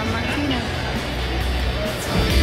I'm Martina.